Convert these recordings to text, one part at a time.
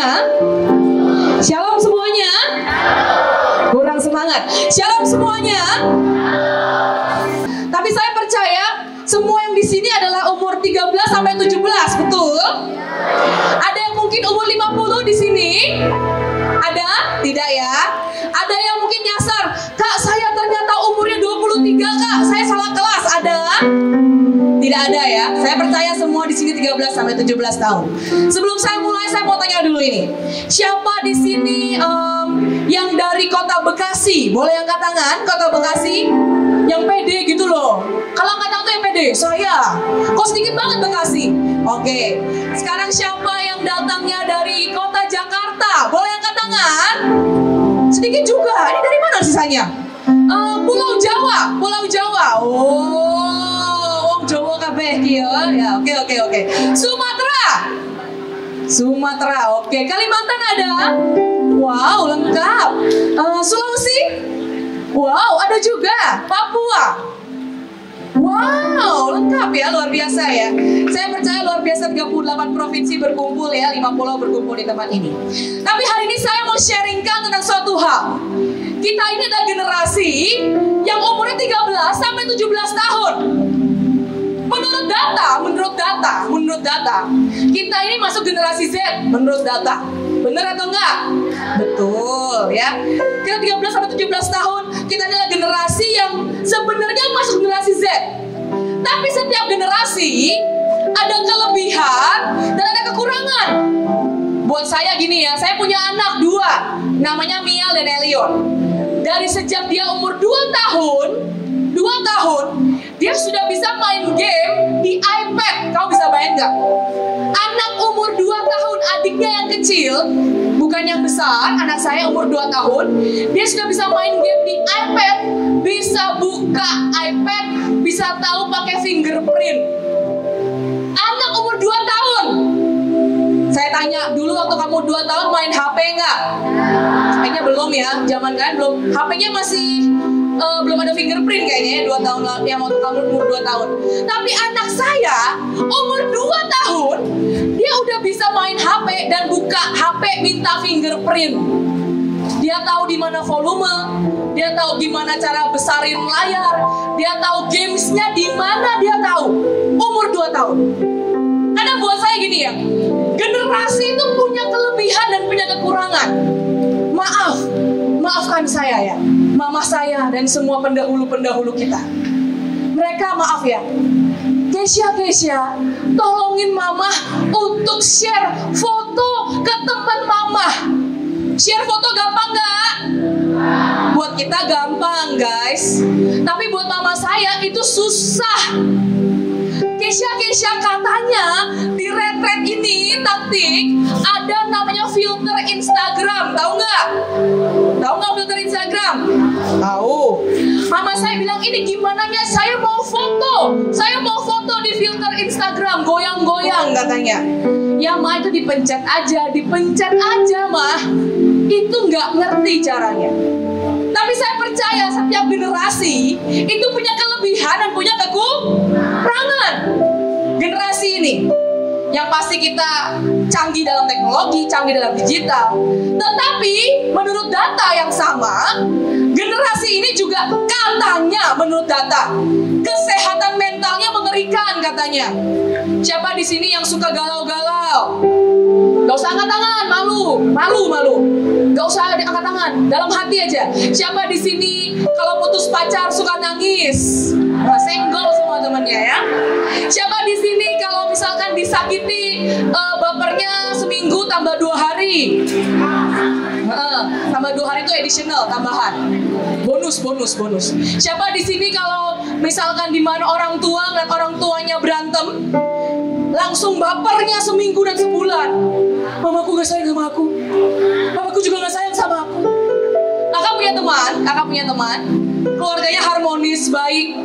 semuanya? Shalom semuanya? Kurang semangat. Shalom semuanya? Tapi saya percaya semua yang di sini adalah umur 13 sampai 17, betul? Ada yang mungkin umur 50 di sini? Ada? Tidak ya? Ada yang mungkin nyasar, Kak saya ternyata umurnya 23 Kak, saya salah kelas. Ada? Tidak ada ya. Saya percaya semua di sini 13 sampai 17 tahun. Sebelum saya mulai, saya mau tanya dulu ini. Siapa di sini em, yang dari kota Bekasi? Boleh angkat tangan? Kota Bekasi? Yang pede gitu loh. Kalau angkat tangan tuh yang pede. Saya. Kok sedikit banget Bekasi? Oke. Sekarang siapa yang datangnya dari kota Jakarta? Boleh angkat tangan? Sedikit juga. Ini dari mana sisanya? Eh, Pulau Jawa. Pulau Jawa. Oh, kabeh iki ya. Oke oke oke. Sumatera. Sumatera. Oke, Kalimantan ada? Wow, lengkap. Eh, Sulawesi? Wow, ada juga. Papua. Wow, lengkap ya, luar biasa ya. Saya percaya luar biasa 38 provinsi berkumpul ya, 5 pulau berkumpul di tempat ini. Tapi hari ini saya mau sharingkan tentang suatu hal. Kita ini adalah generasi yang umurnya 13 sampai 17 tahun. Menurut data, menurut data, menurut data, kita ini masuk generasi Z menurut data. Benar atau enggak? Betul ya. Kita 13 sampai 17 tahun, kita adalah generasi yang sebenarnya masuk generasi Z. Tapi setiap generasi ada kelebihan dan ada kekurangan. Buat saya gini ya, saya punya anak dua, namanya Mia dan Elion. Dari sejak dia umur 2 tahun, 2 tahun, dia sudah bisa main game di iPad. Kau bisa bayang nggak? Anak umur 2 tahun, adiknya yang kecil, bukan yang besar, anak saya umur 2 tahun, dia sudah bisa main game di iPad, bisa buka iPad, bisa tahu pakai fingerprint. Anak umur 2 tahun. Saya tanya, dulu waktu kamu 2 tahun main HP nggak? Kayaknya belum ya, zaman kan belum. HP-nya masih eh, belum ada fingerprint kayaknya ya, 2 tahun lalu, yang waktu kamu umur 2 tahun. Tapi anak saya umur 2 tahun, dia udah bisa main HP dan buka HP minta fingerprint. Dia tahu di mana volume, dia tahu gimana cara besarin layar, dia tahu gamesnya di mana dia tahu. Umur 2 tahun. Karena buat saya gini ya, generasi itu punya kelebihan dan punya kekurangan. Maaf, maafkan saya ya, mama saya dan semua pendahulu-pendahulu kita. Mereka maaf ya, Keisha, tolongin mama untuk share foto ke teman mama. Share foto gampang nggak? Buat kita gampang guys, tapi buat mama saya itu susah. Keisha katanya di retret ini taktik ada namanya filter Instagram, tahu nggak? Tahu nggak filter Instagram? Tahu. Mama saya bilang ini gimana nya? Saya mau foto, saya mau foto di filter Instagram, goyang-goyang katanya. Ya mah itu dipencet aja, dipencet aja mah. Itu nggak ngerti caranya. Tapi saya percaya setiap generasi itu punya kelebihan dan punya kekurangan. Generasi ini yang pasti kita canggih dalam teknologi, canggih dalam digital. Tetapi menurut data yang sama, generasi ini juga katanya menurut data kesehatan mentalnya mengerikan katanya. Siapa di sini yang suka galau-galau? Gak usah angkat tangan, malu, malu, malu. Gak usah angkat tangan, dalam hati aja. Siapa di sini kalau putus pacar suka nangis? Nah, senggol semua temannya ya. Siapa di sini kalau misalkan disakiti eh, bapernya seminggu tambah dua hari? Heeh, tambah dua hari itu additional tambahan. Bonus, bonus, bonus. Siapa di sini kalau misalkan di mana orang tua ngeliat orang tuanya berantem, langsung bapernya seminggu dan sebulan. Mamaku gak sayang sama aku. Papaku juga gak sayang sama aku. Kakak punya teman, kakak punya teman, keluarganya harmonis, baik,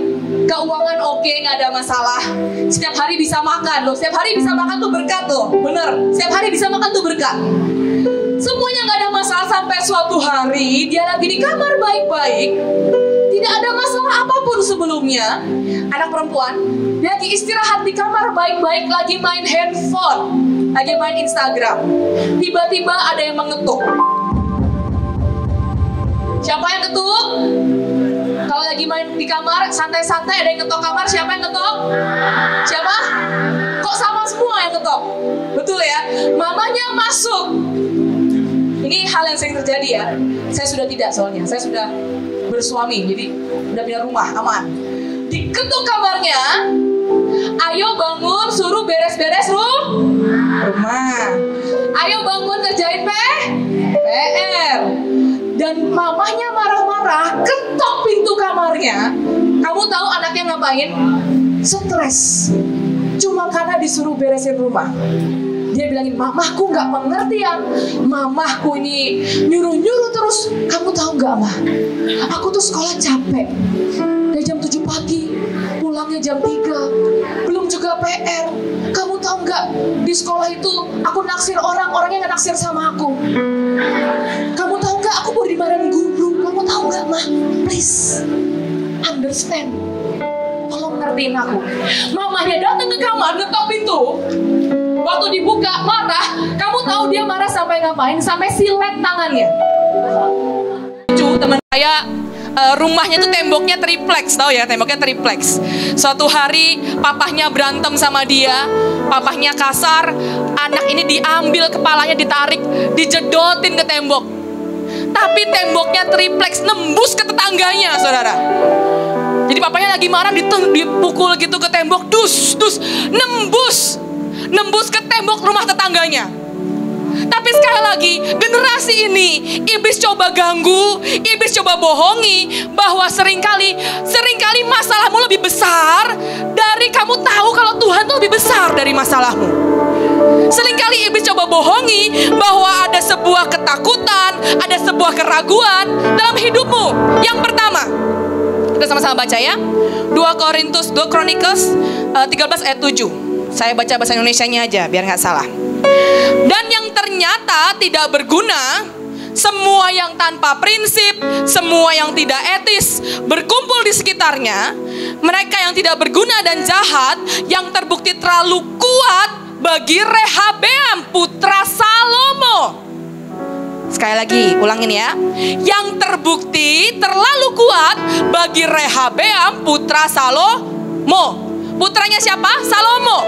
keuangan oke, nggak ada masalah. Setiap hari bisa makan loh, setiap hari bisa makan tuh berkat loh, bener. Setiap hari bisa makan tuh berkat. Semuanya nggak ada masalah sampai suatu hari dia lagi di kamar baik-baik, Tidak ada masalah apa pun sebelumnya. Anak perempuan, dia lagi istirahat di kamar baik-baik lagi main handphone, lagi main Instagram. Tiba-tiba ada yang mengetuk. Siapa yang ketuk? Kalau lagi main di kamar, santai-santai ada yang ketok kamar, siapa yang ketok? Siapa? Kok sama semua yang ketok? Betul ya? Mamanya masuk. Ini hal yang sering terjadi ya. Saya sudah tidak soalnya, saya sudah bersuami, jadi udah punya rumah, aman. Diketuk kamarnya, ayo bangun, suruh beres-beres rumah. Ayo bangun kerjain P PR. Dan mamahnya marah-marah, ketok pintu kamarnya. Kamu tahu anaknya ngapain? Stres. Cuma karena disuruh beresin rumah. Dia bilangin, mamahku nggak pengertian. Mamahku ini nyuruh-nyuruh terus. Kamu tahu nggak, mah? Aku tuh sekolah capek. Dari jam 7 pagi, pulangnya jam 3. Belum juga PR. Kamu tahu nggak, di sekolah itu aku naksir orang, orangnya nggak naksir sama aku. Kamu tahu nggak, aku baru dimarahin guru. Kamu tahu nggak, mah? Please, understand. Tolong ngertiin aku. Mamanya datang ke kamar, ngetok pintu. Waktu dibuka, marah. Kamu tahu dia marah sampai ngapain? Sampai silet tangannya. Lucu, teman saya uh, rumahnya tuh temboknya triplex, tahu ya? Temboknya triplex. Suatu hari papahnya berantem sama dia, papahnya kasar, anak ini diambil kepalanya ditarik, dijedotin ke tembok. Tapi temboknya triplex nembus ke tetangganya, saudara. Jadi papanya lagi marah dipukul gitu ke tembok, dus, dus, nembus nembus ke tembok rumah tetangganya. Tapi sekali lagi, generasi ini iblis coba ganggu, iblis coba bohongi bahwa sering kali sering kali masalahmu lebih besar dari kamu tahu kalau Tuhan itu lebih besar dari masalahmu. Seringkali iblis coba bohongi bahwa ada sebuah ketakutan, ada sebuah keraguan dalam hidupmu. Yang pertama, kita sama-sama baca ya. 2 Korintus 2 Chronicles 13 eh, ayat 7. Saya baca bahasa Indonesia-nya aja biar nggak salah. Dan yang ternyata tidak berguna, semua yang tanpa prinsip, semua yang tidak etis berkumpul di sekitarnya, mereka yang tidak berguna dan jahat, yang terbukti terlalu kuat bagi Rehabeam putra Salomo. Sekali lagi, ulangin ya. Yang terbukti terlalu kuat bagi Rehabeam putra Salomo. Putranya siapa? Salomo.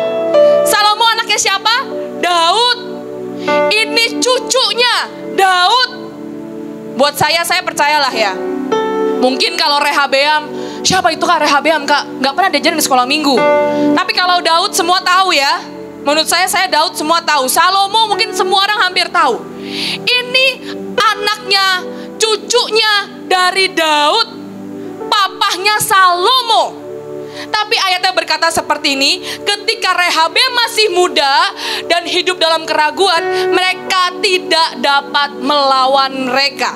Salomo anaknya siapa? Daud. Ini cucunya Daud. Buat saya, saya percayalah ya. Mungkin kalau Rehabeam, siapa itu kak Rehabeam kak? Gak pernah diajarin di sekolah minggu. Tapi kalau Daud semua tahu ya. Menurut saya, saya Daud semua tahu. Salomo mungkin semua orang hampir tahu. Ini anaknya, cucunya dari Daud. Papahnya Salomo. Tapi ayatnya berkata seperti ini, ketika Rehabe masih muda dan hidup dalam keraguan, mereka tidak dapat melawan mereka.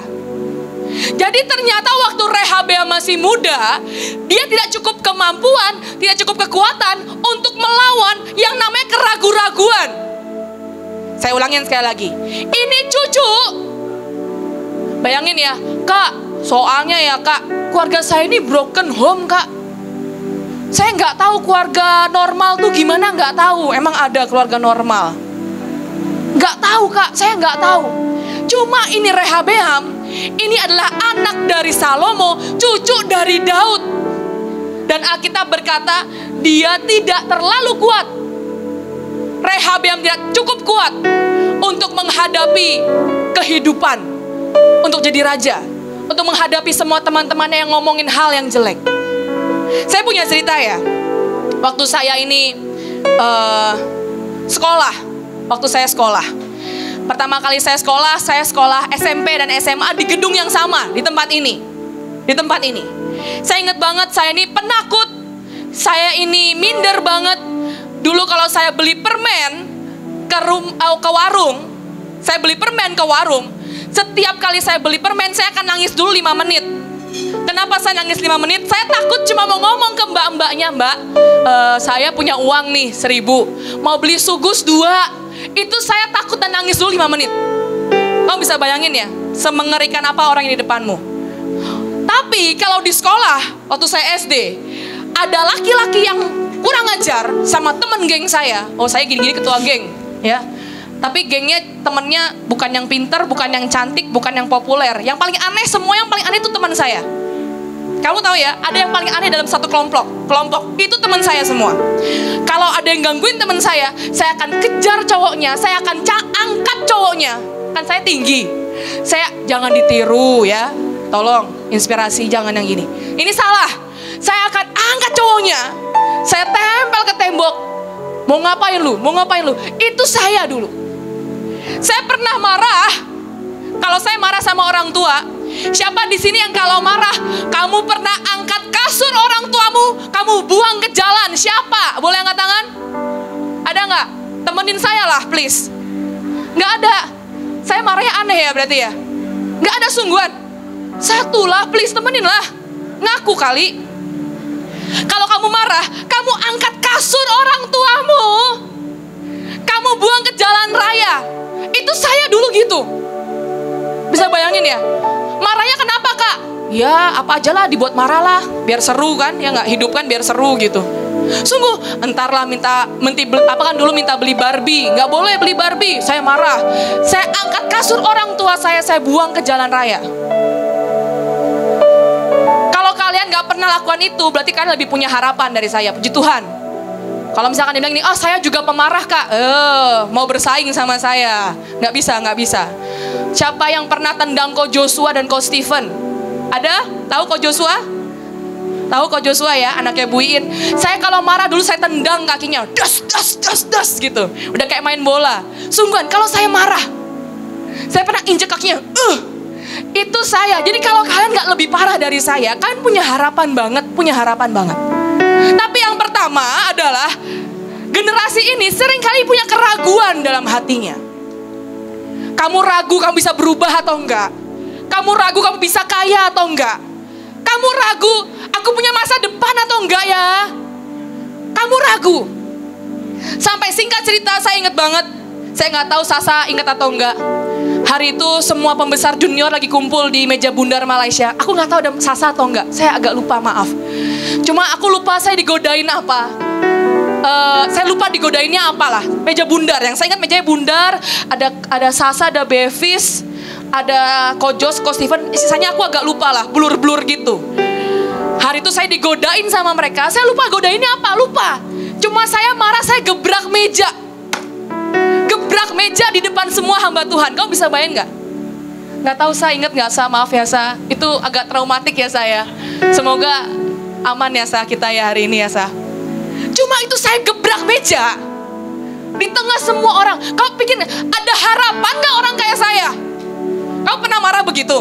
Jadi ternyata waktu Rehabe masih muda, dia tidak cukup kemampuan, tidak cukup kekuatan untuk melawan yang namanya keraguan-raguan. Saya ulangin sekali lagi. Ini cucu. Bayangin ya, Kak, soalnya ya Kak, keluarga saya ini broken home Kak saya nggak tahu keluarga normal tuh gimana nggak tahu. Emang ada keluarga normal? Nggak tahu kak, saya nggak tahu. Cuma ini Rehabeam, ini adalah anak dari Salomo, cucu dari Daud. Dan Alkitab berkata, dia tidak terlalu kuat. Rehabeam tidak cukup kuat untuk menghadapi kehidupan, untuk jadi raja, untuk menghadapi semua teman-temannya yang ngomongin hal yang jelek. Saya punya cerita ya. Waktu saya ini uh, sekolah, waktu saya sekolah. Pertama kali saya sekolah, saya sekolah SMP dan SMA di gedung yang sama, di tempat ini. Di tempat ini. Saya ingat banget saya ini penakut. Saya ini minder banget. Dulu kalau saya beli permen ke, rum, uh, ke warung, saya beli permen ke warung, setiap kali saya beli permen saya akan nangis dulu 5 menit Kenapa saya nangis 5 menit? Saya takut cuma mau ngomong ke mbak-mbaknya, mbak, uh, saya punya uang nih seribu, mau beli sugus dua. Itu saya takut dan nangis dulu 5 menit. Kamu bisa bayangin ya, semengerikan apa orang yang di depanmu. Tapi kalau di sekolah waktu saya SD ada laki-laki yang kurang ajar sama temen geng saya. Oh saya gini-gini ketua geng ya. Tapi gengnya temennya bukan yang pinter, bukan yang cantik, bukan yang populer. Yang paling aneh semua yang paling aneh itu teman saya. Kamu tahu ya, ada yang paling aneh dalam satu kelompok. Kelompok itu teman saya semua. Kalau ada yang gangguin teman saya, saya akan kejar cowoknya, saya akan angkat cowoknya. Kan saya tinggi. Saya jangan ditiru ya. Tolong, inspirasi jangan yang gini. Ini salah. Saya akan angkat cowoknya. Saya tempel ke tembok. Mau ngapain lu? Mau ngapain lu? Itu saya dulu. Saya pernah marah. Kalau saya marah sama orang tua, siapa di sini yang kalau marah, kamu pernah angkat kasur orang tuamu, kamu buang ke jalan? Siapa? Boleh angkat tangan? Ada nggak? Temenin saya lah, please. Nggak ada. Saya marahnya aneh ya berarti ya. Nggak ada sungguhan. Satu lah, please temenin lah. Ngaku kali. Kalau kamu marah, kamu angkat kasur orang tuamu. Kamu buang ke jalan raya itu saya dulu gitu. Bisa bayangin ya? Marahnya kenapa kak? Ya apa aja lah dibuat marah lah. Biar seru kan, ya nggak hidup kan biar seru gitu. Sungguh, entarlah minta menti apa kan dulu minta beli Barbie, nggak boleh beli Barbie, saya marah. Saya angkat kasur orang tua saya, saya buang ke jalan raya. Kalau kalian nggak pernah lakukan itu, berarti kalian lebih punya harapan dari saya. Puji Tuhan. Kalau misalkan dia bilang ini, oh saya juga pemarah kak, eh, mau bersaing sama saya, nggak bisa, nggak bisa. Siapa yang pernah tendang kok Joshua dan kok Stephen? Ada? Tahu kok Joshua? Tahu kok Joshua ya, anaknya Buin. Saya kalau marah dulu saya tendang kakinya, das, das, das, das gitu. Udah kayak main bola. Sungguhan, kalau saya marah, saya pernah injek kakinya, uh, itu saya. Jadi kalau kalian nggak lebih parah dari saya, kalian punya harapan banget, punya harapan banget. Tapi yang pertama adalah generasi ini sering kali punya keraguan dalam hatinya. Kamu ragu kamu bisa berubah atau enggak? Kamu ragu kamu bisa kaya atau enggak? Kamu ragu aku punya masa depan atau enggak ya? Kamu ragu. Sampai singkat cerita saya ingat banget. Saya nggak tahu Sasa ingat atau enggak. Hari itu semua pembesar junior lagi kumpul di meja bundar Malaysia. Aku nggak tahu ada Sasa atau enggak. Saya agak lupa maaf. Cuma aku lupa saya digodain apa. Uh, saya lupa digodainnya apalah. Meja bundar. Yang saya ingat meja bundar. Ada ada Sasa, ada Bevis, ada Kojos, Ko Steven. Sisanya aku agak lupa lah. Blur-blur gitu. Hari itu saya digodain sama mereka. Saya lupa godainnya apa. Lupa. Cuma saya marah, saya gebrak meja. Gebrak meja di depan semua hamba Tuhan. Kamu bisa bayangin nggak? Nggak tahu saya ingat nggak sa maaf ya sa. Itu agak traumatik ya saya. Semoga Aman ya sah kita ya hari ini ya sah. Cuma itu saya gebrak meja. Di tengah semua orang. Kau pikir ada harapan gak orang kayak saya? Kau pernah marah begitu?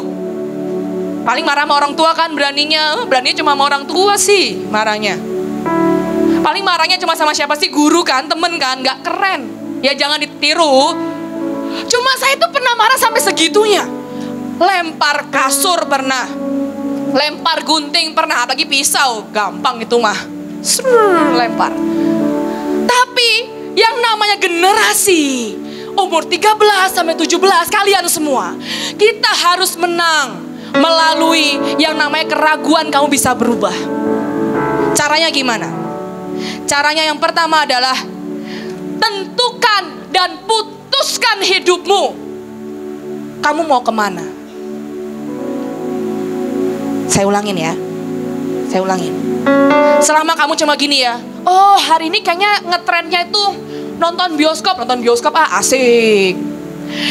Paling marah sama orang tua kan beraninya. Beraninya cuma sama orang tua sih marahnya. Paling marahnya cuma sama siapa sih? Guru kan, temen kan. Gak keren. Ya jangan ditiru. Cuma saya tuh pernah marah sampai segitunya. Lempar kasur pernah Lempar gunting pernah, apalagi pisau, gampang itu mah. Srrr, lempar. Tapi yang namanya generasi umur 13 sampai 17 kalian semua, kita harus menang melalui yang namanya keraguan kamu bisa berubah. Caranya gimana? Caranya yang pertama adalah tentukan dan putuskan hidupmu. Kamu mau ke mana? Saya ulangin ya. Saya ulangin. Selama kamu cuma gini ya. Oh hari ini kayaknya ngetrennya itu nonton bioskop. Nonton bioskop ah asik.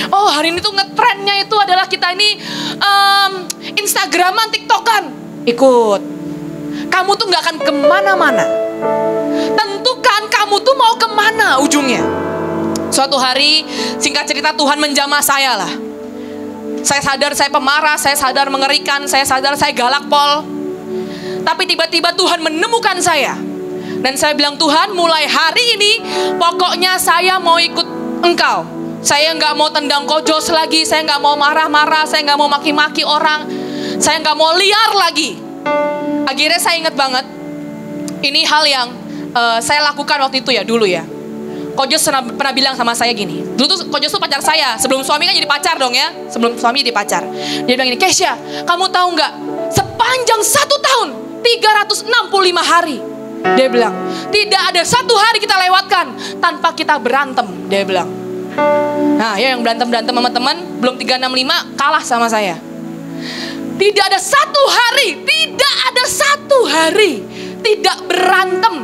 Oh hari ini tuh ngetrennya itu adalah kita ini um, Instagraman, TikTokan. Ikut. Kamu tuh nggak akan ke mana-mana. Tentukan kamu tuh mau ke mana ujungnya. Suatu hari singkat cerita Tuhan menjamah saya lah saya sadar saya pemarah, saya sadar mengerikan, saya sadar saya galak pol. Tapi tiba-tiba Tuhan menemukan saya. Dan saya bilang Tuhan mulai hari ini pokoknya saya mau ikut engkau. Saya nggak mau tendang kojos lagi, saya nggak mau marah-marah, saya nggak mau maki-maki orang, saya nggak mau liar lagi. Akhirnya saya ingat banget, ini hal yang uh, saya lakukan waktu itu ya dulu ya Kojos pernah, bilang sama saya gini. Dulu tuh Kojos tuh pacar saya. Sebelum suami kan jadi pacar dong ya. Sebelum suami jadi pacar. Dia bilang gini, Kesha, kamu tahu nggak? sepanjang satu tahun 365 hari. Dia bilang tidak ada satu hari kita lewatkan tanpa kita berantem dia bilang. Nah ya yang berantem berantem sama teman belum 365 kalah sama saya. Tidak ada satu hari tidak ada satu hari tidak berantem.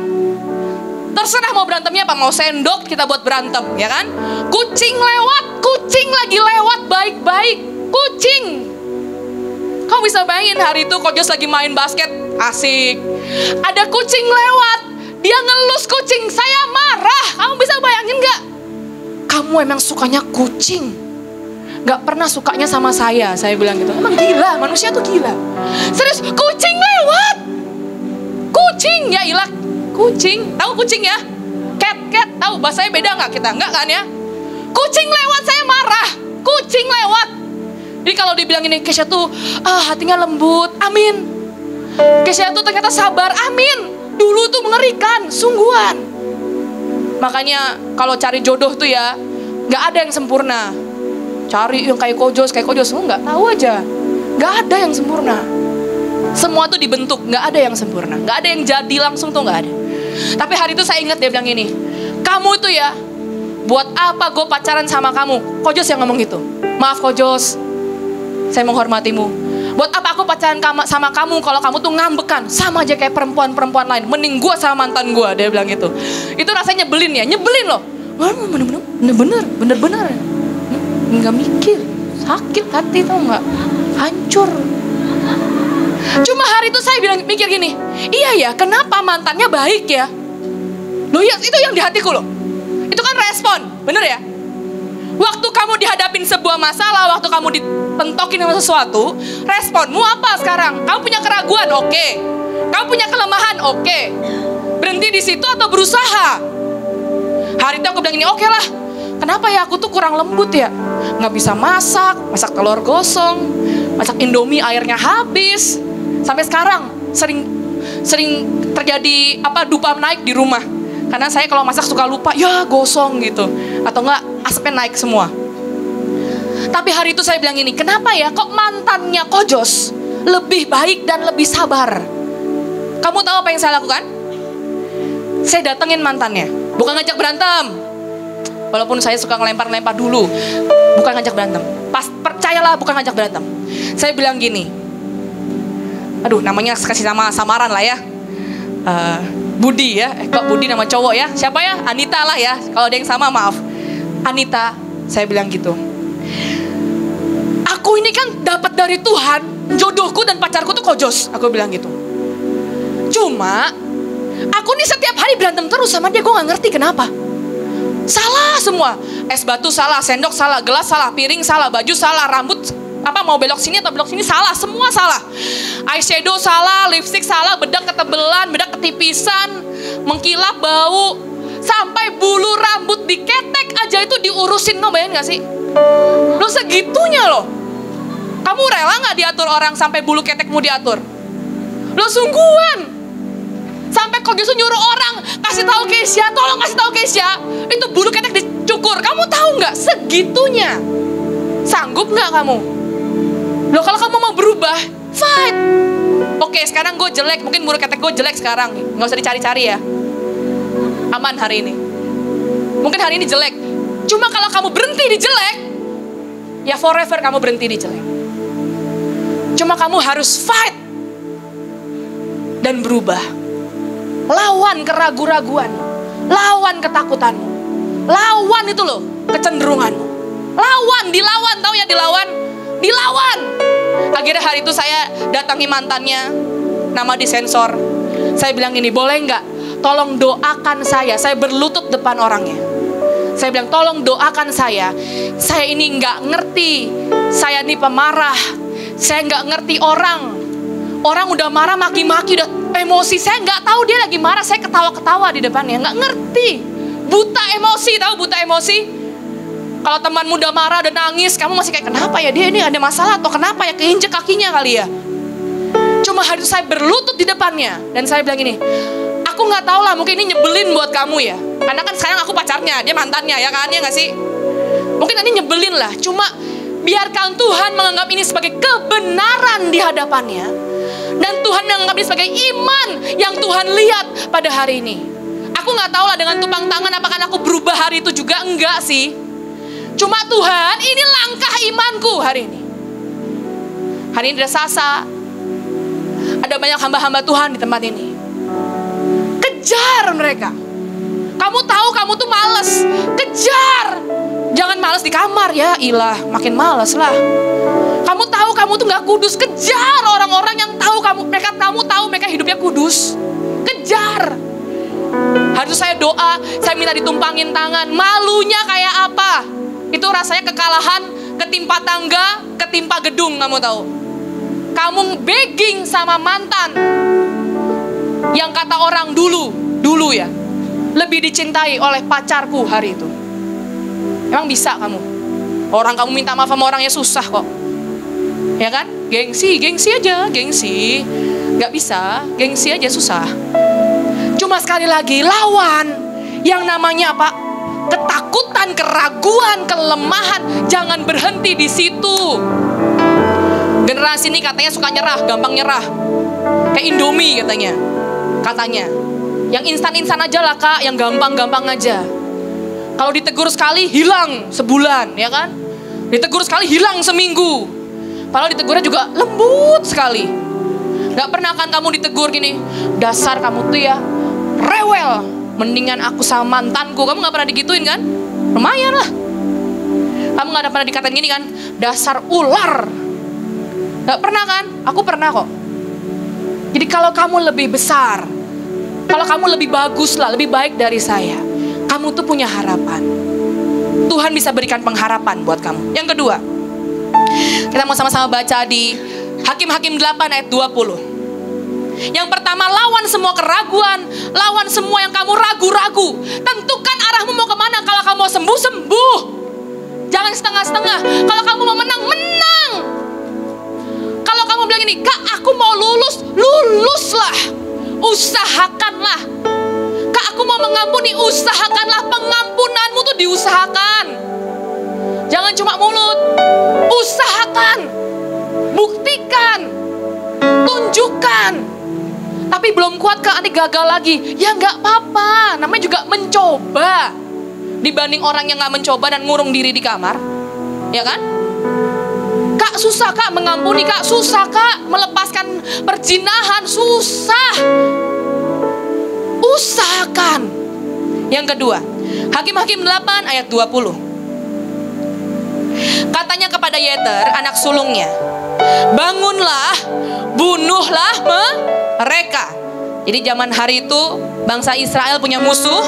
Terserah mau berantemnya apa mau sendok kita buat berantem ya kan? Kucing lewat kucing lagi lewat baik-baik kucing. Kamu bisa bayangin hari itu Kojos lagi main basket asik. Ada kucing lewat, dia ngelus kucing, saya marah. Kamu bisa bayangin gak? Kamu emang sukanya kucing. Gak pernah sukanya sama saya, saya bilang gitu. Emang gila, manusia tuh gila. Serius, kucing lewat. Kucing, ya ilah. Kucing, tahu kucing ya? Cat, cat, tahu bahasanya beda nggak kita? Nggak kan ya? Kucing lewat, saya marah. Kucing lewat, jadi kalau dibilang ini Kesha tuh ah, hatinya lembut, amin. Kesha tuh ternyata sabar, amin. Dulu tuh mengerikan, sungguhan. Makanya kalau cari jodoh tuh ya, nggak ada yang sempurna. Cari yang kayak kojos, kayak kojos, lu nggak tahu aja. Nggak ada yang sempurna. Semua tuh dibentuk, nggak ada yang sempurna. Nggak ada yang jadi langsung tuh nggak ada. Tapi hari itu saya ingat dia bilang ini, kamu itu ya, buat apa gue pacaran sama kamu? Kojos yang ngomong gitu. Maaf Kojos, saya menghormatimu. Buat apa aku pacaran sama kamu kalau kamu tuh ngambekan sama aja kayak perempuan-perempuan lain. Mending gue sama mantan gue, dia bilang gitu. Itu rasanya nyebelin ya, nyebelin loh. Bener-bener, bener-bener, bener-bener. Nggak mikir, sakit hati tau nggak, hancur. Cuma hari itu saya bilang mikir gini, iya ya, kenapa mantannya baik ya? Loh ya, itu yang di hatiku loh. Itu kan respon, bener ya? Waktu kamu dihadapin sebuah masalah, waktu kamu dipentokin sama sesuatu, responmu apa sekarang? Kamu punya keraguan, oke. Okay. Kamu punya kelemahan, oke. Okay. Berhenti di situ atau berusaha? Hari itu aku bilang ini, oke okay lah. Kenapa ya aku tuh kurang lembut ya? Nggak bisa masak, masak telur gosong, masak indomie airnya habis. Sampai sekarang sering sering terjadi apa dupa naik di rumah. Karena saya kalau masak suka lupa, ya gosong gitu. Atau enggak asapnya naik semua. Tapi hari itu saya bilang ini, kenapa ya kok mantannya Kojos lebih baik dan lebih sabar? Kamu tahu apa yang saya lakukan? Saya datengin mantannya, bukan ngajak berantem. Walaupun saya suka ngelempar-lempar dulu, bukan ngajak berantem. Pas percayalah bukan ngajak berantem. Saya bilang gini, aduh namanya kasih sama samaran lah ya. Uh, Budi ya, eh, kok Budi nama cowok ya? Siapa ya? Anita lah ya. Kalau ada yang sama maaf. Anita, saya bilang gitu. Aku ini kan dapat dari Tuhan, jodohku dan pacarku tuh kojos. Aku bilang gitu. Cuma, aku nih setiap hari berantem terus sama dia, gue gak ngerti kenapa. Salah semua. Es batu salah, sendok salah, gelas salah, piring salah, baju salah, rambut apa mau belok sini atau belok sini salah, semua salah. Eyeshadow salah, lipstick salah, bedak ketebelan, bedak ketipisan, mengkilap bau, sampai bulu rambut diketek aja itu diurusin, no bayangin gak sih? Lo segitunya loh. Kamu rela gak diatur orang sampai bulu ketekmu diatur? Lo sungguhan. Sampai kok justru nyuruh orang kasih tahu Kesia, tolong kasih tahu Kesia, itu bulu ketek dicukur. Kamu tahu nggak segitunya? Sanggup nggak kamu? Lo kalau kamu mau berubah, fight. Oke, sekarang gue jelek, mungkin bulu ketek gue jelek sekarang. Nggak usah dicari-cari ya. Aman hari ini. Mungkin hari ini jelek. Cuma kalau kamu berhenti di jelek, ya forever kamu berhenti di jelek. Cuma kamu harus fight dan berubah. Lawan keraguan-raguan, lawan ketakutanmu, lawan itu loh kecenderunganmu. Lawan, dilawan, tahu ya dilawan? Dilawan. Akhirnya hari itu saya datangi mantannya, nama disensor. Saya bilang ini, boleh nggak? Tolong doakan saya. Saya berlutut depan orangnya. Saya bilang, tolong doakan saya. Saya ini nggak ngerti. Saya ini pemarah. Saya nggak ngerti orang. Orang udah marah maki-maki, udah emosi. Saya nggak tahu dia lagi marah. Saya ketawa-ketawa di depannya. Nggak ngerti. Buta emosi, tahu buta emosi? Kalau teman muda marah dan nangis, kamu masih kayak kenapa ya dia ini ada masalah atau kenapa ya keinjek kakinya kali ya? Cuma itu saya berlutut di depannya dan saya bilang ini, aku nggak tahu lah mungkin ini nyebelin buat kamu ya, karena kan sekarang aku pacarnya, dia mantannya ya kan ya nggak sih? Mungkin ini nyebelin lah, cuma biarkan Tuhan menganggap ini sebagai kebenaran di hadapannya. Dan Tuhan menganggap ini sebagai iman yang Tuhan lihat pada hari ini. Aku nggak tahu lah dengan tupang tangan apakah aku berubah hari itu juga enggak sih. Cuma Tuhan ini langkah imanku hari ini. Hari ini ada Sasa. Ada banyak hamba-hamba Tuhan di tempat ini. Kejar mereka. Kamu tahu kamu tuh males. Kejar. Jangan males di kamar ya, ilah makin males lah. Kamu tahu kamu tuh nggak kudus, kejar orang-orang yang tahu kamu, mereka kamu tahu mereka hidupnya kudus. Kejar. Harus saya doa, saya minta ditumpangin tangan. Malunya kayak apa? Itu rasanya kekalahan ketimpa tangga, ketimpa gedung, kamu tahu. Kamu begging sama mantan. Yang kata orang dulu, dulu ya, lebih dicintai oleh pacarku hari itu. Emang bisa kamu? Orang kamu minta maaf sama orangnya susah kok. Ya kan? Gengsi, gengsi aja, gengsi. Gak bisa, gengsi aja susah. Cuma sekali lagi, lawan. Yang namanya apa? Ketakutan, keraguan, kelemahan. Jangan berhenti di situ. Generasi ini katanya suka nyerah, gampang nyerah. Kayak Indomie katanya. Katanya. Yang instan-instan aja lah kak, yang gampang-gampang aja. Kalau ditegur sekali hilang sebulan, ya kan? Ditegur sekali hilang seminggu. Padahal ditegurnya juga lembut sekali. Gak pernah kan kamu ditegur gini, dasar kamu tuh ya rewel. Mendingan aku sama mantanku. Kamu gak pernah digituin kan? Lumayan lah. Kamu gak pernah dikatain gini kan? Dasar ular. Gak pernah kan? Aku pernah kok. Jadi kalau kamu lebih besar, kalau kamu lebih bagus lah, lebih baik dari saya, kamu tuh punya harapan. Tuhan bisa berikan pengharapan buat kamu. Yang kedua, kita mau sama-sama baca di Hakim-Hakim 8 ayat 20. Yang pertama, lawan semua keraguan, lawan semua yang kamu ragu-ragu. Tentukan arahmu mau ke mana. Kalau kamu mau sembuh, sembuh. Jangan setengah-setengah. Kalau kamu mau menang, menang. Kalau kamu bilang ini, kak aku mau lulus, luluslah. Usahakanlah. Kak aku mau mengampuni, usahakanlah. Pengampunanmu tuh diusahakan. Jangan cuma mulut. Usahakan. Buktikan. Tunjukkan. Tapi belum kuat kak, nanti gagal lagi. Ya nggak apa-apa. Namanya juga mencoba. Dibanding orang yang nggak mencoba dan ngurung diri di kamar. Ya kan? Kak susah kak mengampuni kak susah kak melepaskan perjinahan susah. Usahakan. Yang kedua, Hakim-hakim 8 ayat 20. Katanya kepada Yeter, anak sulungnya, bangunlah, bunuhlah mereka. Jadi zaman hari itu bangsa Israel punya musuh.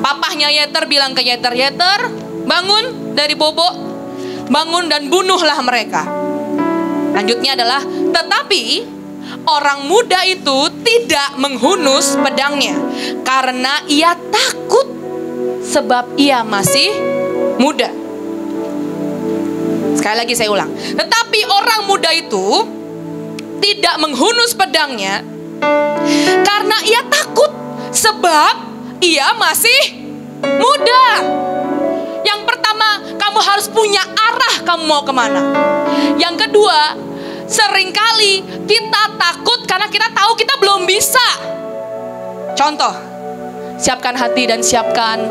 Papahnya Yeter bilang ke Yeter, Yeter bangun dari bobo, bangun dan bunuhlah mereka. Lanjutnya adalah, tetapi orang muda itu tidak menghunus pedangnya karena ia takut sebab ia masih muda. Sekali lagi saya ulang. Tetapi orang muda itu tidak menghunus pedangnya karena ia takut sebab ia masih muda. Yang pertama, kamu harus punya arah kamu mau ke mana. Yang kedua, sering kali kita takut karena kita tahu kita belum bisa. Contoh, siapkan hati dan siapkan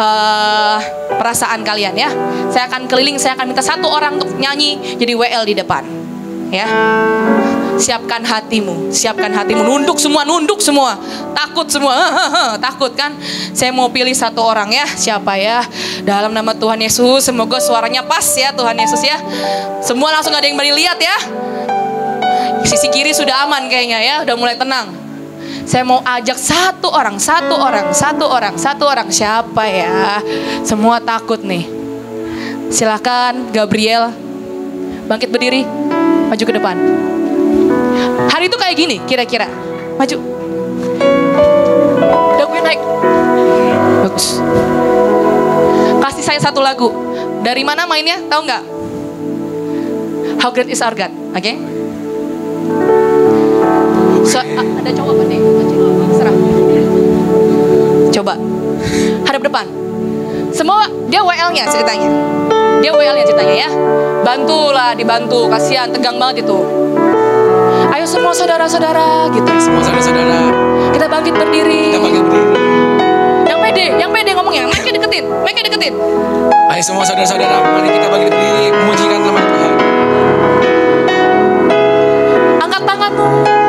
uh, perasaan kalian ya. Saya akan keliling, saya akan minta satu orang untuk nyanyi jadi WL di depan. Ya. Siapkan hatimu, siapkan hatimu, nunduk semua, nunduk semua, takut semua, takut kan? Saya mau pilih satu orang ya, siapa ya? Dalam nama Tuhan Yesus, semoga suaranya pas ya Tuhan Yesus ya. Semua langsung ada yang beri lihat ya. Sisi kiri sudah aman kayaknya ya, udah mulai tenang. Saya mau ajak satu orang, satu orang, satu orang, satu orang. Siapa ya? Semua takut nih. Silakan Gabriel. Bangkit berdiri. Maju ke depan. Hari itu kayak gini kira-kira. Maju. Udah gue naik. Bagus. Kasih saya satu lagu. Dari mana mainnya? Tahu nggak? How great is our God? Oke? Okay? So, ada cowok apa nih? Serah. Coba. Hadap depan. Semua dia WL-nya ceritanya. Dia WL-nya ceritanya ya. Bantulah, dibantu. Kasihan, tegang banget itu. Ayo semua saudara-saudara gitu. Semua saudara-saudara, Kita bangkit berdiri. kita bangkit berdiri. Yang pede, yang pede ngomongnya. Mereka deketin, mereka deketin. Ayo semua saudara-saudara, mari kita bangkit berdiri memujikan nama Tuhan. Angkat tanganmu.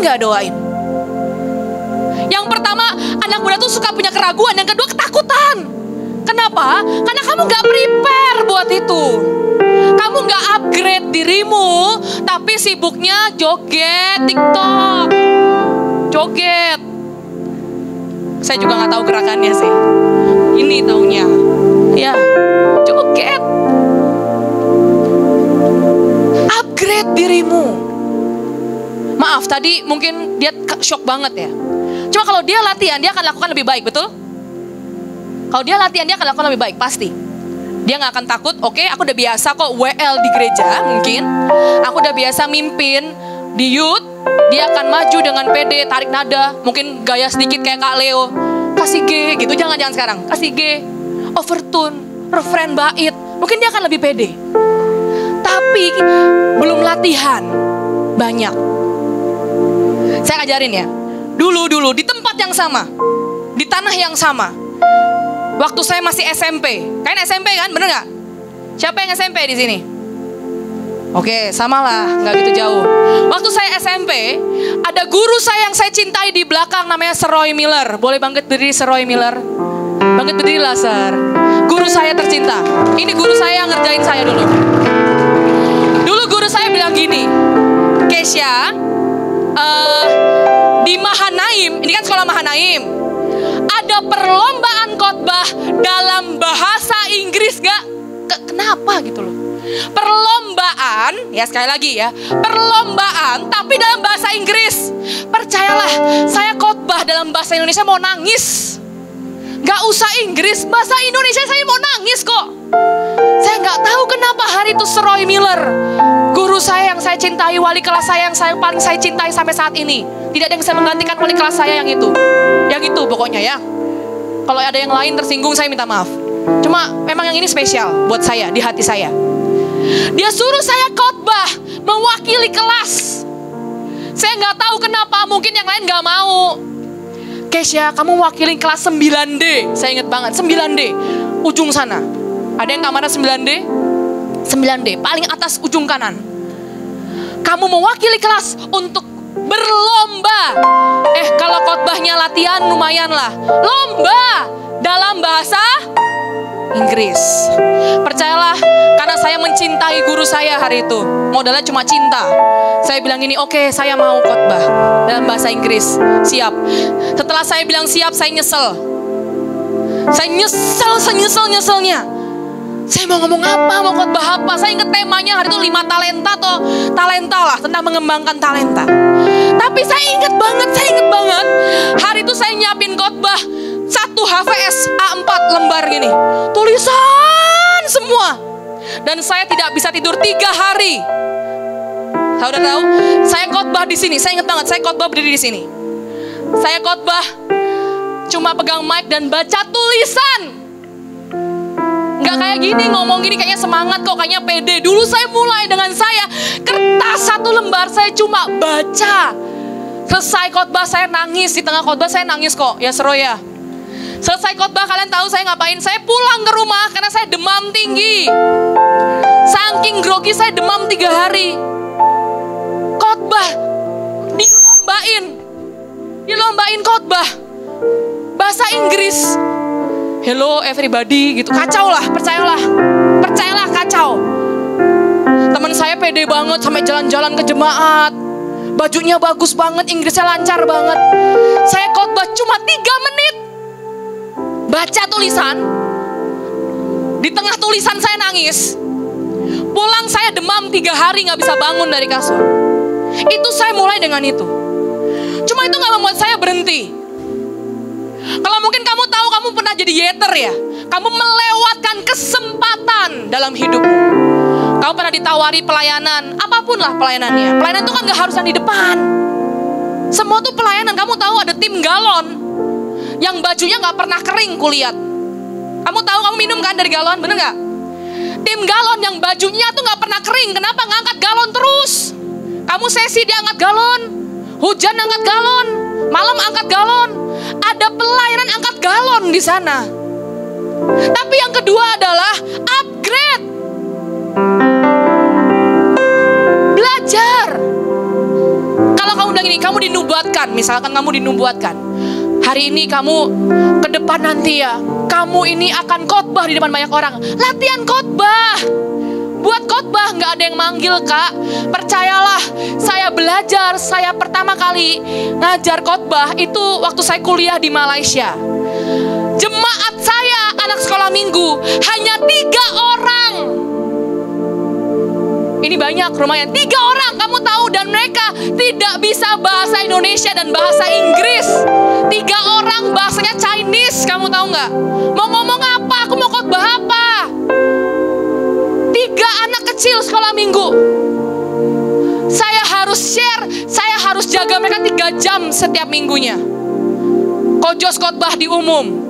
Nggak doain? Yang pertama, anak muda tuh suka punya keraguan. Yang kedua, ketakutan. Kenapa? Karena kamu nggak prepare buat itu. Kamu nggak upgrade dirimu, tapi sibuknya joget TikTok, joget. Saya juga nggak tahu gerakannya sih. Tadi mungkin dia shock banget ya. Cuma kalau dia latihan, dia akan lakukan lebih baik, betul? Kalau dia latihan, dia akan lakukan lebih baik, pasti. Dia nggak akan takut, oke aku udah biasa kok WL di gereja mungkin. Aku udah biasa mimpin di youth. Dia akan maju dengan pede, tarik nada. Mungkin gaya sedikit kayak Kak Leo. Kasih G gitu, jangan-jangan sekarang. Kasih G, overtune, refrain bait. Mungkin dia akan lebih pede. Tapi belum latihan, banyak. Saya ajarin ya. Dulu-dulu di tempat yang sama. Di tanah yang sama. Waktu saya masih SMP. Kalian SMP kan? Bener nggak? Siapa yang SMP di sini? Oke, samalah, nggak gitu jauh. Waktu saya SMP, ada guru saya yang saya cintai di belakang namanya Seroy Miller. Boleh bangkit berdiri Seroy Miller? Bangkit berdiri lah, Sir. Guru saya tercinta. Ini guru saya yang ngerjain saya dulu. Dulu guru saya bilang gini, Kesha, eh, di Mahanaim, ini kan sekolah Mahanaim, ada perlombaan khotbah dalam bahasa Inggris gak? Ke- kenapa gitu loh? Perlombaan, ya sekali lagi ya, perlombaan tapi dalam bahasa Inggris. Percayalah, saya khotbah dalam bahasa Indonesia mau nangis. Gak usah Inggris, bahasa Indonesia saya mau nangis kok. Saya nggak tahu kenapa hari itu Seroy Miller, guru saya yang saya cintai, wali kelas saya yang saya paling saya cintai sampai saat ini. Tidak ada yang bisa menggantikan wali kelas saya yang itu. Yang itu pokoknya ya. Kalau ada yang lain tersinggung saya minta maaf. Cuma memang yang ini spesial buat saya di hati saya. Dia suruh saya khotbah mewakili kelas. Saya nggak tahu kenapa, mungkin yang lain nggak mau. Kesha, kamu wakilin kelas 9D. Saya inget banget, 9D. Ujung sana. Ada yang kamarnya 9D? 9D, paling atas ujung kanan. Kamu mewakili kelas untuk berlomba. Eh, kalau khotbahnya latihan lumayan lah. Lomba dalam bahasa Inggris. Percayalah, karena saya mencintai guru saya hari itu. Modalnya cuma cinta. Saya bilang ini, oke saya mau khotbah dalam bahasa Inggris. Siap. Setelah saya bilang siap, saya nyesel. Saya nyesel, senyesel-nyeselnya. Saya mau ngomong apa, mau khotbah apa. Saya inget temanya hari itu lima talenta atau talenta lah. Tentang mengembangkan talenta. Tapi saya inget banget, saya inget banget. Hari itu saya nyiapin khotbah. Satu HVS A4 lembar gini. Tulisan semua. Dan saya tidak bisa tidur tiga hari. Tahu udah tahu? Saya khotbah di sini. Saya ingat banget. Saya khotbah berdiri di sini. Saya khotbah cuma pegang mic dan baca tulisan. Nggak kayak gini ngomong gini kayaknya semangat kok kayaknya pede. Dulu saya mulai dengan saya kertas satu lembar saya cuma baca. Selesai khotbah saya nangis di tengah khotbah saya nangis kok. Ya seru ya. Selesai khotbah kalian tahu saya ngapain? Saya pulang ke rumah karena saya demam tinggi. Saking grogi saya demam tiga hari. Khotbah dilombain, dilombain khotbah bahasa Inggris. Hello everybody gitu. Kacau lah, percayalah. Percayalah kacau. Teman saya pede banget sampai jalan-jalan ke jemaat. Bajunya bagus banget, Inggrisnya lancar banget. Saya khotbah cuma tiga menit. Baca tulisan. Di tengah tulisan saya nangis. Pulang saya demam tiga hari nggak bisa bangun dari kasur. Itu saya mulai dengan itu. Cuma itu nggak membuat saya berhenti. Kalau mungkin kamu tahu kamu pernah jadi yeter ya. Kamu melewatkan kesempatan dalam hidupmu. Kamu pernah ditawari pelayanan, apa pun lah pelayanannya. Pelayanan itu kan gak harus yang di depan. Semua tuh pelayanan, kamu tahu ada tim galon. Yang bajunya gak pernah kering kulihat. Kamu tahu kamu minum kan dari galon, bener gak? Tim galon yang bajunya tuh gak pernah kering, kenapa ngangkat galon terus? Kamu sesi dia angkat galon, hujan angkat galon, malam angkat galon, ada pelayanan angkat galon di sana. Tapi yang kedua adalah upgrade. Belajar. Kalau kamu bilang ini, kamu dinubuatkan, misalkan kamu dinubuatkan. Hari ini kamu ke depan nanti ya, kamu ini akan khotbah di depan banyak orang. Latihan khotbah. Buat khotbah nggak ada yang manggil kak. Percayalah, saya belajar, saya pertama kali ngajar khotbah itu waktu saya kuliah di Malaysia. Jemaat saya anak sekolah minggu hanya tiga orang. Ini banyak lumayan tiga orang kamu tahu dan mereka tidak bisa bahasa Indonesia dan bahasa Inggris. Tiga orang bahasanya Chinese kamu tahu nggak? Mau ngomong apa? Aku mau khotbah apa? Tiga anak kecil sekolah minggu. Saya harus share, saya harus jaga mereka tiga jam setiap minggunya. Kojos khotbah di umum.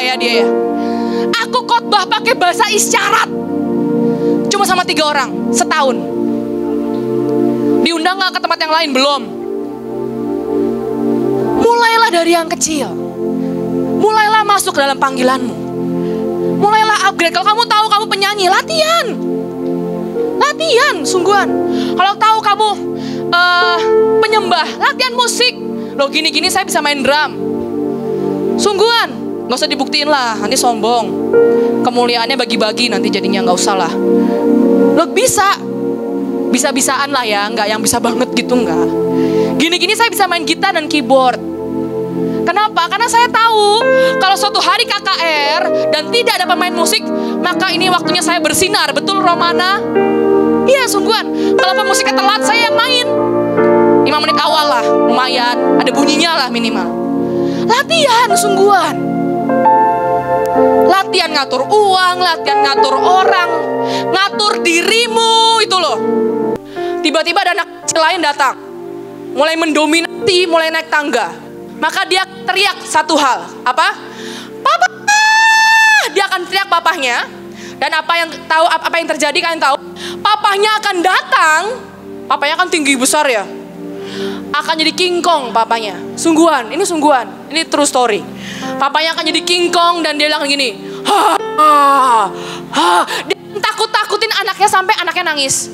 Ya dia ya. Aku khotbah pakai bahasa isyarat. Cuma sama tiga orang, setahun. Diundang nggak ke tempat yang lain? Belum. Mulailah dari yang kecil. Mulailah masuk dalam panggilanmu. Mulailah upgrade. Kalau kamu tahu kamu penyanyi, latihan. Latihan, sungguhan. Kalau tahu kamu uh, penyembah, latihan musik. Loh gini-gini saya bisa main drum. Sungguhan, nggak usah dibuktiin lah, nanti sombong. Kemuliaannya bagi-bagi nanti jadinya nggak usah lah. Lo bisa, bisa-bisaan lah ya, nggak yang bisa banget gitu nggak. Gini-gini saya bisa main gitar dan keyboard. Kenapa? Karena saya tahu kalau suatu hari KKR dan tidak ada pemain musik, maka ini waktunya saya bersinar. Betul Romana? Iya sungguhan. Kalau pemusiknya telat, saya yang main. 5 menit awal lah, lumayan. Ada bunyinya lah minimal. Latihan sungguhan. Latihan ngatur uang, latihan ngatur orang, ngatur dirimu itu loh. Tiba-tiba ada anak kecil lain datang. Mulai mendominasi, mulai naik tangga. Maka dia teriak satu hal. Apa? Papa! Dia akan teriak papahnya. Dan apa yang tahu apa yang terjadi kalian tahu? Papahnya akan datang. Papanya kan tinggi besar ya. Akan jadi King Kong papanya. Sungguhan, ini sungguhan. Ini true story. Papanya akan jadi King Kong dan dia bilang gini. ah, ah. Dia takut-takutin anaknya sampai anaknya nangis.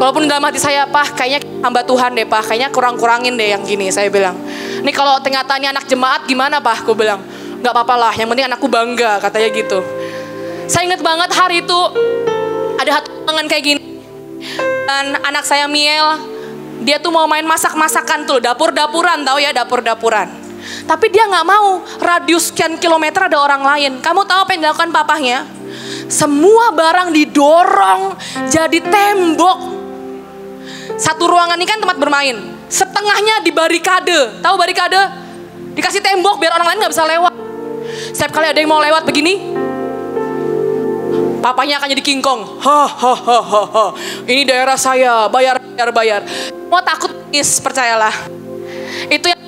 Walaupun dalam hati saya, Pak, kayaknya hamba Tuhan deh, Pak. Kayaknya kurang-kurangin deh yang gini, saya bilang. Ini kalau ternyata ini anak jemaat gimana, Pak? Aku bilang, nggak apa-apa lah, yang penting anakku bangga, katanya gitu. Saya ingat banget hari itu, ada satu tangan kayak gini. Dan anak saya Miel, dia tuh mau main masak-masakan tuh, dapur-dapuran, tahu ya, dapur-dapuran. Tapi dia nggak mau, radius sekian kilometer ada orang lain. Kamu tahu apa yang dilakukan papahnya? Semua barang didorong jadi tembok satu ruangan ini kan tempat bermain. Setengahnya di barikade. Tahu barikade? Dikasih tembok biar orang lain nggak bisa lewat. Setiap kali ada yang mau lewat begini, papanya akan jadi kingkong. Ha ha ha ha ha. Ini daerah saya, bayar bayar bayar. Mau takut is percayalah. Itu yang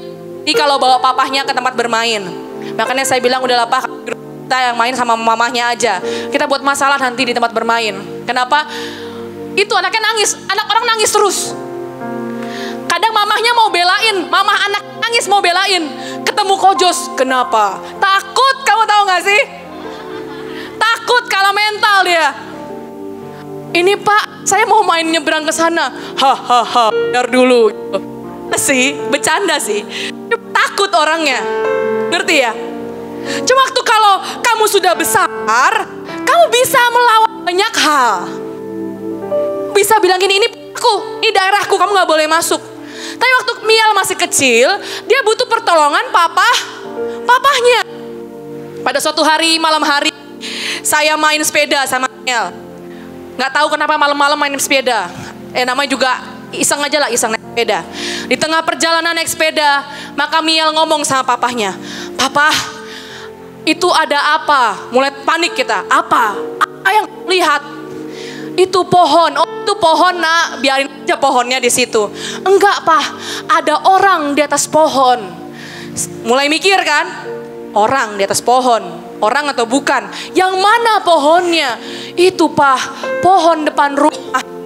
jadi kalau bawa papahnya ke tempat bermain. Makanya saya bilang udah pak kita yang main sama mamahnya aja. Kita buat masalah nanti di tempat bermain. Kenapa? Itu anaknya nangis, anak orang nangis terus. Kadang mamahnya mau belain, mamah anak nangis mau belain. Ketemu kojos, kenapa? Takut, kamu tahu gak sih? Takut kalau mental dia. Ini pak, saya mau main nyebrang ke sana. Hahaha, biar dulu. Sih, bercanda sih. Takut orangnya. Ngerti ya? Cuma waktu kalau kamu sudah besar, kamu bisa melawan banyak hal bisa bilang gini, ini aku, ini daerahku, kamu gak boleh masuk. Tapi waktu Mial masih kecil, dia butuh pertolongan papa, papahnya. Pada suatu hari, malam hari, saya main sepeda sama Mial. Gak tahu kenapa malam-malam main sepeda. Eh namanya juga iseng aja lah, iseng naik sepeda. Di tengah perjalanan naik sepeda, maka Mial ngomong sama papahnya, Papa, itu ada apa? Mulai panik kita. Apa? Apa yang lihat? Itu pohon. Oh, itu pohon nak, biarin aja pohonnya di situ. Enggak pak, ada orang di atas pohon. Mulai mikir kan, orang di atas pohon, orang atau bukan? Yang mana pohonnya? Itu pak, pohon depan rumah.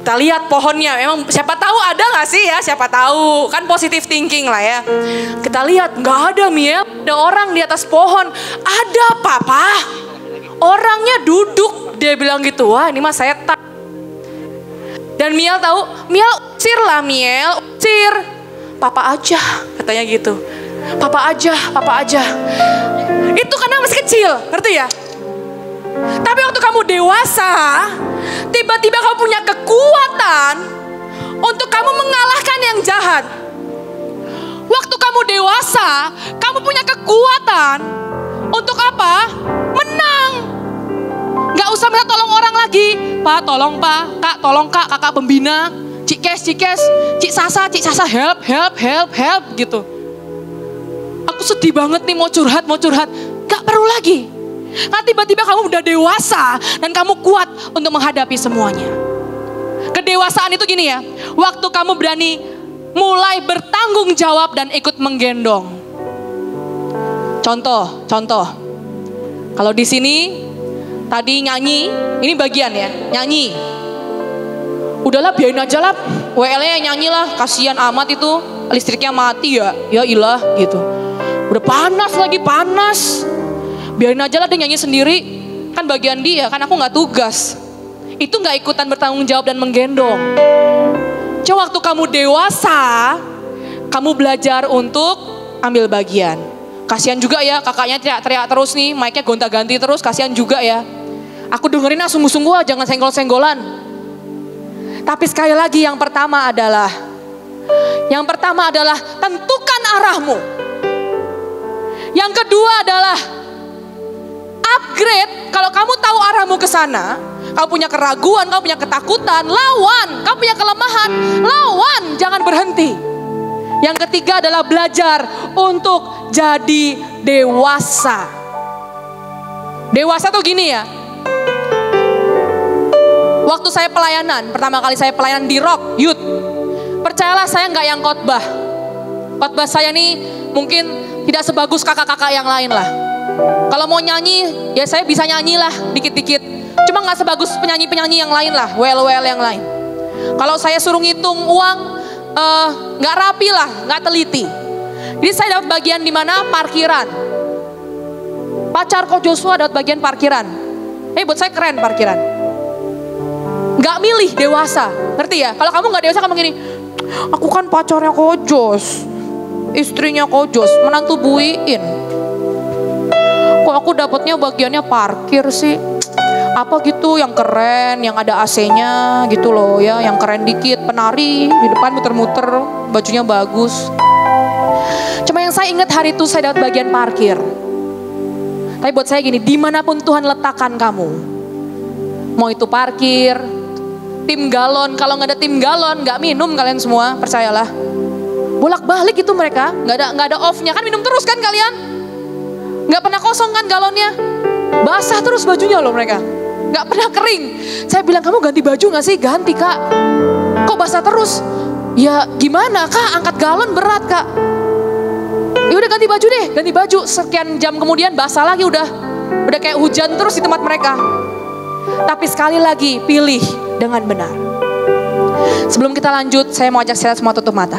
Kita lihat pohonnya, emang siapa tahu ada nggak sih ya? Siapa tahu, kan positif thinking lah ya. Kita lihat, nggak ada Miel, ada orang di atas pohon. Ada papa, orangnya duduk. Dia bilang gitu, wah ini mah saya tak dan Miel tahu, Miel usir lah Miel, usir. Papa aja, katanya gitu. Papa aja, papa aja. Itu karena masih kecil, ngerti ya? Tapi waktu kamu dewasa, tiba-tiba kamu punya kekuatan untuk kamu mengalahkan yang jahat. Waktu kamu dewasa, kamu punya kekuatan untuk apa? Menang. Gak usah minta tolong orang lagi. Pak, tolong pak. Kak, tolong kak. Kakak pembina. Cik Kes, Cik Kes. Cik Sasa, Cik Sasa. Help, help, help, help. Gitu. Aku sedih banget nih mau curhat, mau curhat. Gak perlu lagi. Nah tiba-tiba kamu udah dewasa dan kamu kuat untuk menghadapi semuanya. Kedewasaan itu gini ya. Waktu kamu berani mulai bertanggung jawab dan ikut menggendong. Contoh, contoh. Kalau di sini Tadi nyanyi, ini bagian ya, nyanyi. Udahlah biarin aja lah, WL-nya nyanyi lah, kasihan amat itu, listriknya mati ya, ya ilah gitu. Udah panas lagi, panas. Biarin aja lah dia nyanyi sendiri, kan bagian dia, kan aku nggak tugas. Itu nggak ikutan bertanggung jawab dan menggendong. Coba waktu kamu dewasa, kamu belajar untuk ambil bagian. Kasihan juga ya kakaknya teriak-teriak terus nih, mic-nya gonta-ganti terus, kasihan juga ya. Aku dengerin ah sungguh-sungguh jangan senggol-senggolan. Tapi sekali lagi yang pertama adalah yang pertama adalah tentukan arahmu. Yang kedua adalah upgrade kalau kamu tahu arahmu ke sana, kamu punya keraguan, kamu punya ketakutan, lawan. Kamu punya kelemahan, lawan, jangan berhenti. Yang ketiga adalah belajar untuk jadi dewasa. Dewasa tuh gini ya, Waktu saya pelayanan, pertama kali saya pelayanan di Rock Youth, percayalah saya nggak yang khotbah. Khotbah saya nih mungkin tidak sebagus kakak-kakak yang lain lah. Kalau mau nyanyi, ya saya bisa nyanyi lah dikit-dikit. Cuma nggak sebagus penyanyi-penyanyi yang lain lah, well-well yang lain. Kalau saya suruh ngitung uang, eh, nggak uh, rapi lah, nggak teliti. Jadi saya dapat bagian di mana parkiran. Pacar kok Joshua dapat bagian parkiran. Eh buat saya keren parkiran. Gak milih dewasa, ngerti ya? Kalau kamu gak dewasa kamu gini, aku kan pacarnya Kojos, istrinya Kojos, menantu buiin. Kok aku dapatnya bagiannya parkir sih? Apa gitu yang keren, yang ada AC-nya gitu loh ya, yang keren dikit, penari di depan muter-muter, bajunya bagus. Cuma yang saya ingat hari itu saya dapat bagian parkir. Tapi buat saya gini, di mana pun Tuhan letakkan kamu, mau itu parkir, tim galon, kalau nggak ada tim galon, nggak minum kalian semua, percayalah. Bolak balik itu mereka, nggak ada nggak ada off-nya kan minum terus kan kalian? Nggak pernah kosong kan galonnya? Basah terus bajunya loh mereka, nggak pernah kering. Saya bilang kamu ganti baju nggak sih? Ganti kak. Kok basah terus? Ya gimana kak? Angkat galon berat kak. Ya udah ganti baju deh, ganti baju. Sekian jam kemudian basah lagi udah. Udah kayak hujan terus di tempat mereka. Tapi sekali lagi pilih dengan benar. Sebelum kita lanjut, saya mau ajak saya semua tutup mata.